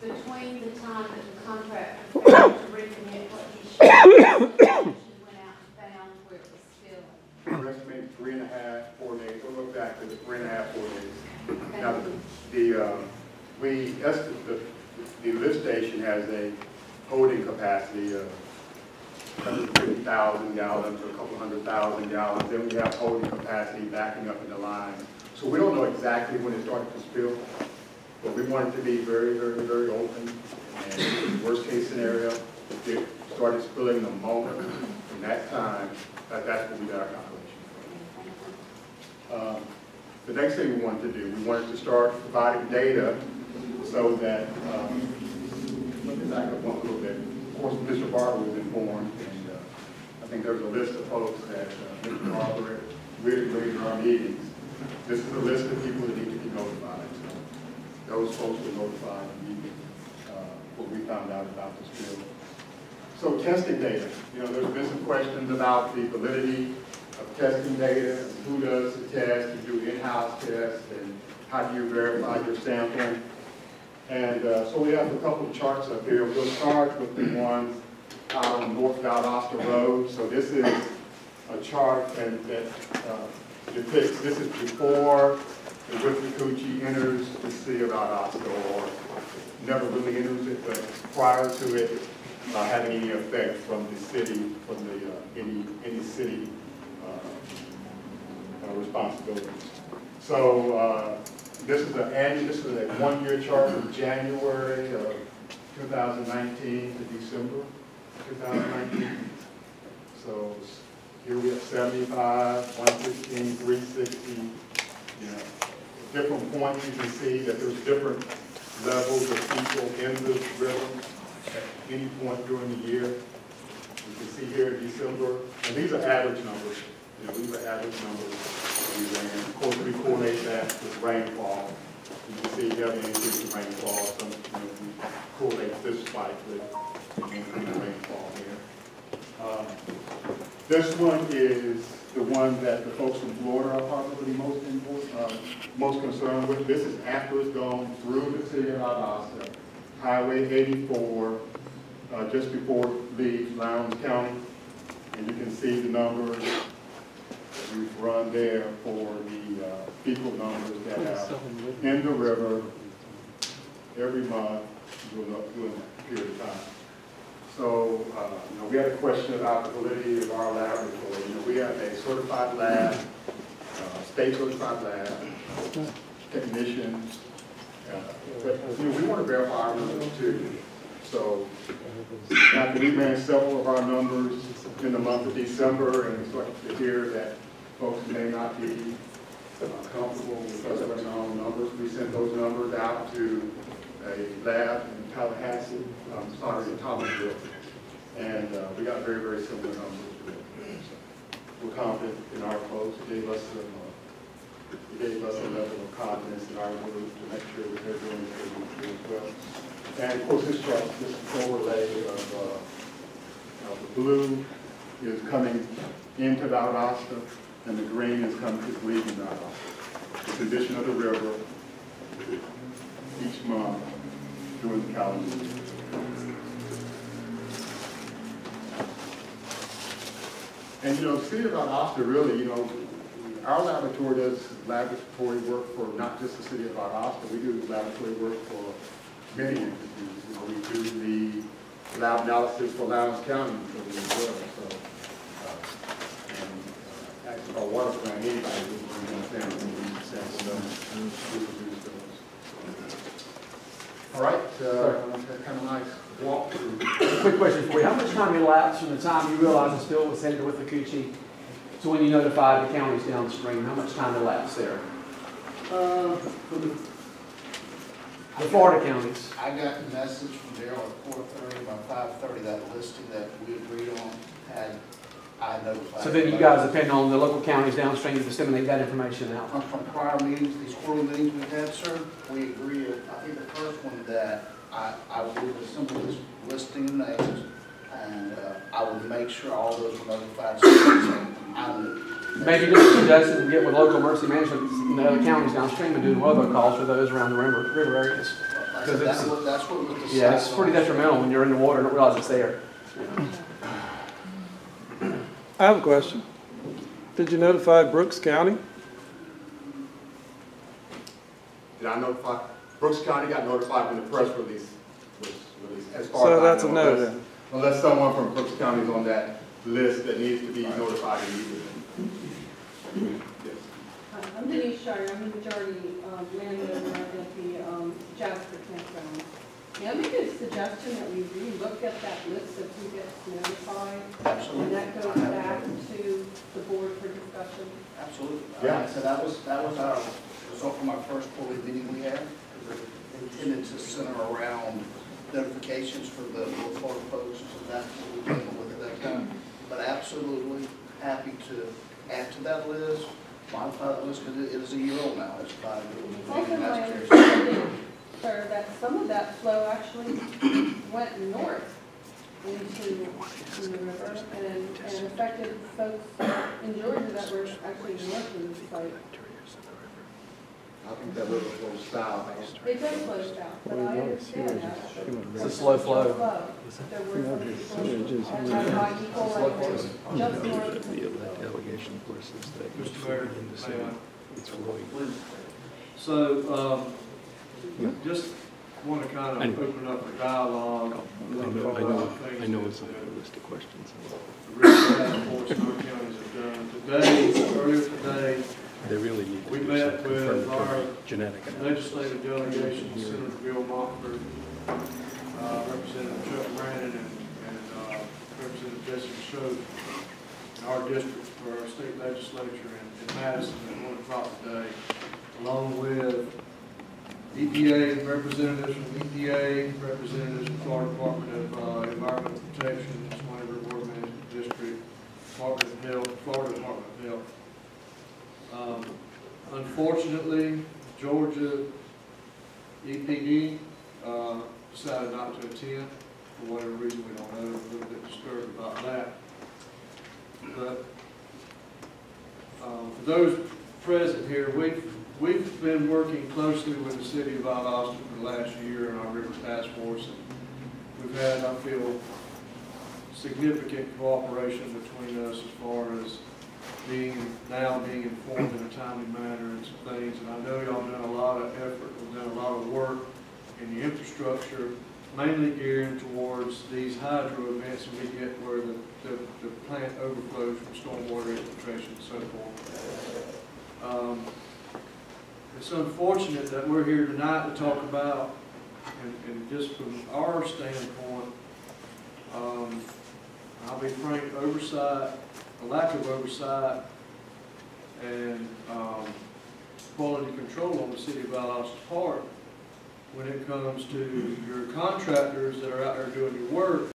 between the time that the contractor failed to recommit what he should, he went out and found where it was. We estimate three and a half, four days, we'll look back to the three and a half, four days. Now, you. the, uh, we, estimate, the, the lift station has a holding capacity of hundred fifty thousand gallons, or a couple hundred thousand gallons, then we have holding capacity backing up in the line. So we don't know exactly when it started to spill, want it to be very, very, very open. And worst case scenario, if it started spilling the moment, from that time, that, that's what we got our. Um, The next thing we wanted to do, we wanted to start providing data so that, um, let me back up one little bit. Of course, Mr. Barber was informed, and uh, I think there's a list of folks that uh, Mr. Barber really brings to our meetings. This is a list of people that need to be notified. So Those folks were notified immediately uh, when we found out about this spill. So testing data, you know, there's been some questions about the validity of testing data, who does the test, you do in-house tests, and how do you verify your sampling? And uh, so we have a couple of charts up here. We'll start with the one out on North Valdosta Road. So this is a chart and that uh, depicts, this is before the Withlacoochee enters the city of Valdosta, or never really enters it, but prior to it uh, having any effect from the city, from the, uh, any, any city uh, uh, responsibilities. So uh, this is an annual, this is a one-year chart from January of 2019 to December 2019. So here we have 75, 115, 360, you know, different points you can see that there's different levels of people in this river at any point during the year. You can see here in December, and these are average numbers, you know, these are average numbers. ran. Of course, we correlate that with rainfall. You can see have an increase in rainfall, some, you know, we correlate this spike with increased rainfall here. Um, This one is the one that the folks from Florida are probably most uh, most concerned with. This is after it's gone through the city of Valdosta, Highway 84, uh, just before it leaves Lowndes County. And you can see the numbers that we've run there for the uh, fecal numbers that have in the river every month during that period of time. So, uh, you know, we had a question about the validity of our laboratory. You know, we have a certified lab, uh, state certified lab, technicians. uh, But, you know, we want to verify our numbers too. So, after we ran several of our numbers in the month of December, and we started to hear that folks may not be uh, comfortable with us running our own numbers, we sent those numbers out to a lab in Tallahassee, um, sorry, in Thomasville. And uh, we got very, very similar numbers. We're confident in our folks, it gave us some, uh, it gave us a level of confidence in our group to make sure that they're doing what they do as well. And of course, this chart, this overlay of, uh, of the blue is coming into Valdosta, and the green is coming, is leaving Valdosta. The condition of the river each month during the calendar year. And, you know, city of Valdosta, really, you know, our laboratory does laboratory work for not just the city of Valdosta, we do laboratory work for many entities. You know, we do the lab analysis for Lowndes County as well, so. uh, And uh, actually, our water plant, anybody to understand, the stuff, we those. All right, uh, kind of nice walkthrough. Quick question for you. How much time elapsed from the time you realized the spill was headed Withlacoochee to when you notified the counties downstream? How much time elapsed there? Uh, The Florida counties. I got a message from Darryl at four thirty, by five thirty, that listing that we agreed on had, I notified. So then you guys depend on the local counties downstream to disseminate that information out. From, from prior meetings, these quarterly meetings we've had, sir, we agree, I think the first one that I, I would assemble this listing of names, and, uh, I will make sure all those were notified. so I knew. Maybe just suggest and get with local emergency management and the other counties downstream and do robocalls for those around the river, river areas. Because that's what, that's what was decided. Yeah, it's pretty detrimental when you're in the water and don't realize it's there. I have a question. Did you notify Brooks County? Did I notify, Brooks County got notified when the press release was released, as far as I So know. that's a no unless- then? Unless someone from Brooks County is on that list that needs to be notified immediately. Yes. Hi, I'm Denise Shirey, I'm the majority um, landowner at the um, Jasper campground. May I make a suggestion that we relook at that list of who gets notified? Absolutely. And that goes back to the board for discussion? Absolutely. Yeah. Like I that was, that was our result from our first quarterly meeting we had. because it Intended to center around notifications for the North Florida folks, so that's what we came up with at that time. But absolutely happy to add to that list, modify that list, because it is a year old now, it's five It's also years. my old. understanding, sir, that some of that flow actually went north into the river and, and affected folks in Georgia that were actually north of the site. I think that river flows south. It does flow south, but I understand that. It's a slow flow. There were some people at high equal right just north of The allegation, of course, is that Mr. Mayor, in the city, may I? it's flowing. So, um, just want to kind of open up a dialogue. I a little know, I know, I know it's the list of questions. The risk task force in our counties have done. Today, earlier today, They really need to We do met with confirmatory our genetic analysis. legislative delegation, Senator Bill Montford, uh, Representative Chuck Brannan, and, and, uh, Representative Jessica Stroh, in our district for our state legislature in, in Madison at one o'clock today, along with EPA, representatives from EPA, representatives from Florida Department of, uh, Environmental Protection, Suwannee River Water Management District, Department of Health, Florida Department of Health, um, Unfortunately, Georgia EPD uh, decided not to attend, for whatever reason, we don't know, We're a little bit disturbed about that. But um, for those present here, we've, we've been working closely with the city of Valdosta for the last year in our river task force. and We've had, I feel, significant cooperation between us as far as being, now being informed in a timely manner and some things. And I know y'all done a lot of effort, we've done a lot of work in the infrastructure, mainly gearing towards these hydro events that we get where the, the, the plant overflows from stormwater infiltration and so forth. Um, It's unfortunate that we're here tonight to talk about, and, and just from our standpoint, um, I'll be frank, oversight, a lack of oversight, and, um, quality control on the city of Valdosta's part when it comes to your contractors that are out there doing your work